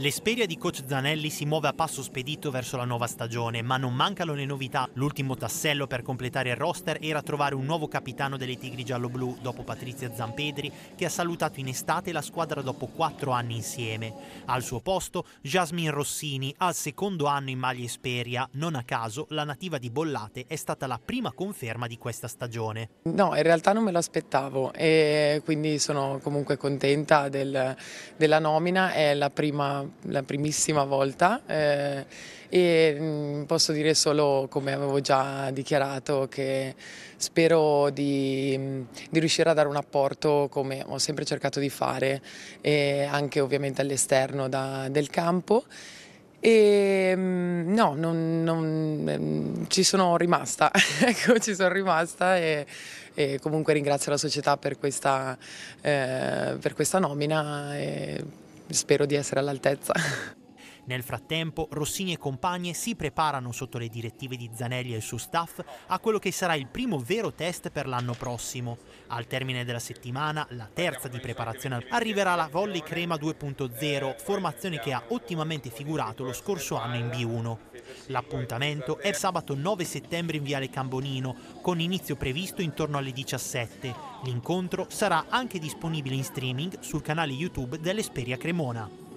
L'esperia di coach Zanelli si muove a passo spedito verso la nuova stagione, ma non mancano le novità. L'ultimo tassello per completare il roster era trovare un nuovo capitano delle Tigri giallo-blu dopo Patrizia Zampedri, che ha salutato in estate la squadra dopo quattro anni insieme. Al suo posto Jasmine Rossini, al secondo anno in maglia Esperia. Non a caso la nativa di Bollate è stata la prima conferma di questa stagione. No, in realtà non me lo aspettavo e quindi sono comunque contenta del, della nomina. È la prima la primissima volta eh, e mm, posso dire solo come avevo già dichiarato che spero di, mm, di, riuscire a dare un apporto come ho sempre cercato di fare anche ovviamente all'esterno del campo. E mm, no, non, non, ci sono rimasta, ecco, ci sono rimasta e, e, comunque ringrazio la società per questa, eh, per questa nomina. E, spero di essere all'altezza. Nel frattempo, Rossini e compagne si preparano sotto le direttive di Zanelli e il suo staff a quello che sarà il primo vero test per l'anno prossimo. Al termine della settimana, la terza di preparazione, arriverà la Volley Crema 2.0, formazione che ha ottimamente figurato lo scorso anno in B1. L'appuntamento è sabato 9 settembre in Viale Cambonino, con inizio previsto intorno alle 17. L'incontro sarà anche disponibile in streaming sul canale YouTube dell'Esperia Cremona.